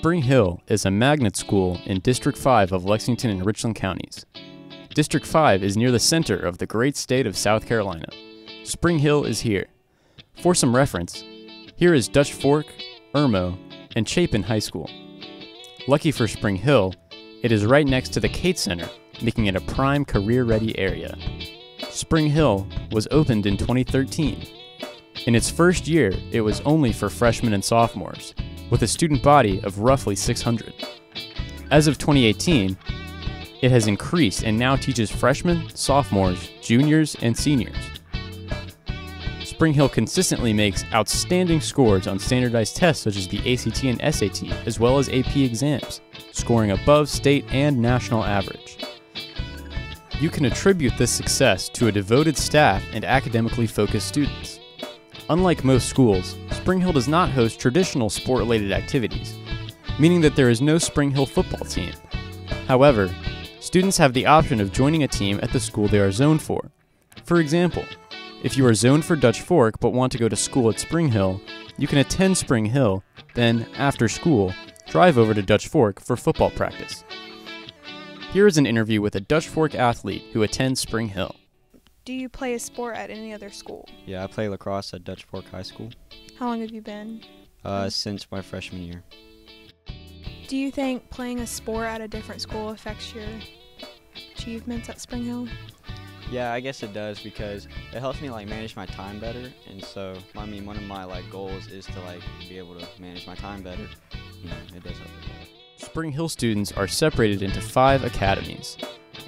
Spring Hill is a magnet school in District 5 of Lexington and Richland counties. District 5 is near the center of the great state of South Carolina. Spring Hill is here. For some reference, here is Dutch Fork, Irmo, and Chapin High School. Lucky for Spring Hill, it is right next to the Kate Center, making it a prime career ready area. Spring Hill was opened in 2013. In its first year, it was only for freshmen and sophomores, with a student body of roughly 600. As of 2018, it has increased and now teaches freshmen, sophomores, juniors, and seniors. Spring Hill consistently makes outstanding scores on standardized tests such as the ACT and SAT, as well as AP exams, scoring above state and national average. You can attribute this success to a devoted staff and academically focused students. Unlike most schools, Spring Hill does not host traditional sport related activities, meaning that there is no Spring Hill football team. However, students have the option of joining a team at the school they are zoned for. For example, if you are zoned for Dutch Fork but want to go to school at Spring Hill, you can attend Spring Hill, then, after school, drive over to Dutch Fork for football practice. Here is an interview with a Dutch Fork athlete who attends Spring Hill. Do you play a sport at any other school? Yeah, I play lacrosse at Dutch Fork High School How long have you been? uh, since my freshman year. Do you think playing a sport at a different school affects your achievements at Spring Hill? Yeah, I guess it does because it helps me like manage my time better, and so I mean one of my like goals is to like be able to manage my time better. You know, it does help with that. Spring Hill students are separated into five academies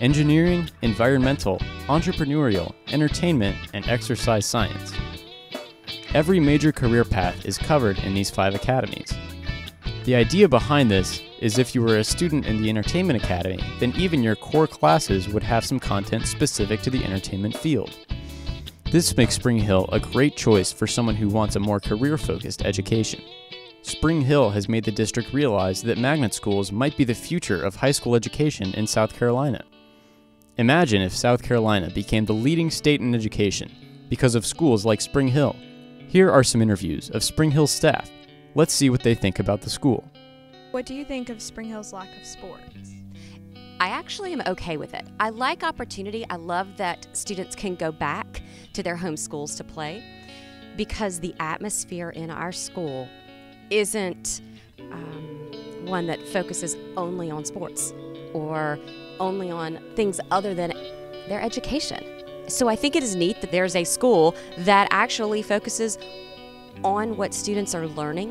engineering, environmental, entrepreneurial, entertainment, and exercise science. Every major career path is covered in these five academies. The idea behind this is if you were a student in the Entertainment Academy, then even your core classes would have some content specific to the entertainment field. This makes Spring Hill a great choice for someone who wants a more career focused education. Spring Hill has made the district realize that magnet schools might be the future of high school education in South Carolina. Imagine if South Carolina became the leading state in education because of schools like Spring Hill. Here are some interviews of Spring Hill staff. Let's see what they think about the school. What do you think of Spring Hill's lack of sports? I actually am okay with it. I like opportunity. I love that students can go back to their home schools to play because the atmosphere in our school isn't um, one that focuses only on sports or only on things other than their education. So I think it is neat that there's a school that actually focuses on what students are learning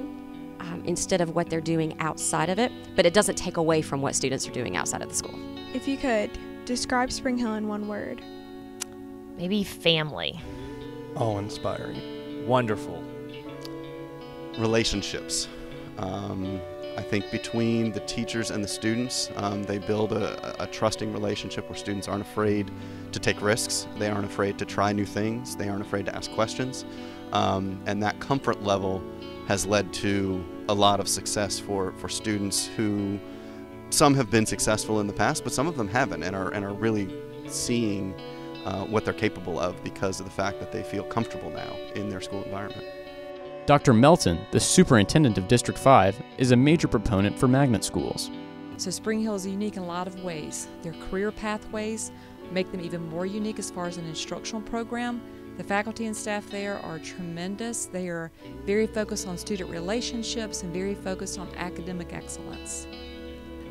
um, instead of what they're doing outside of it, but it doesn't take away from what students are doing outside of the school. If you could, describe Spring Hill in one word. Maybe family. Awe inspiring. Wonderful. relationships. Um, I think between the teachers and the students, um, they build a, a trusting relationship where students aren't afraid to take risks. They aren't afraid to try new things. They aren't afraid to ask questions. Um, and that comfort level has led to a lot of success for, for students who some have been successful in the past, but some of them haven't and are, and are really seeing uh, what they're capable of because of the fact that they feel comfortable now in their school environment. Dr. Melton, the superintendent of District 5, is a major proponent for magnet schools. So Spring Hill is unique in a lot of ways. Their career pathways make them even more unique as far as an instructional program. The faculty and staff there are tremendous. They are very focused on student relationships and very focused on academic excellence.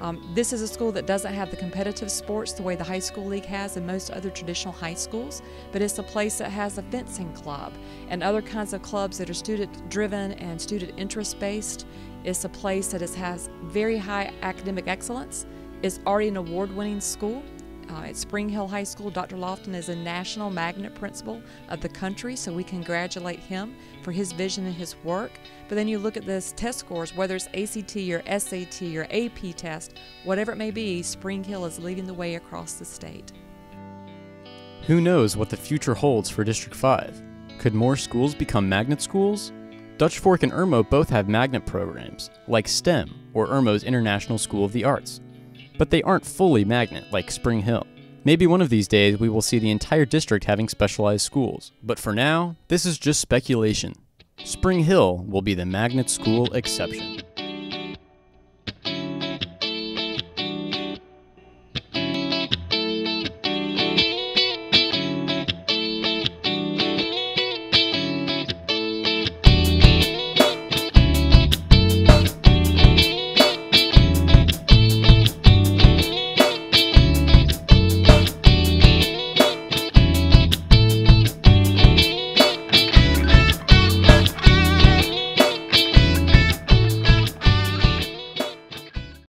Um, this is a school that doesn't have the competitive sports the way the high school league has in most other traditional high schools, but it's a place that has a fencing club and other kinds of clubs that are student driven and student interest based. It's a place that has very high academic excellence. It's already an award winning school. Uh, at Spring Hill High School, Dr. Lofton is a national magnet principal of the country, so we congratulate him for his vision and his work. But then you look at this test scores, whether it's ACT or SAT or AP test, whatever it may be, Spring Hill is leading the way across the state. Who knows what the future holds for District 5? Could more schools become magnet schools? Dutch Fork and Irmo both have magnet programs, like STEM or Irmo's International School of the Arts. But they aren't fully magnet like Spring Hill. Maybe one of these days we will see the entire district having specialized schools, but for now, this is just speculation. Spring Hill will be the magnet school exception.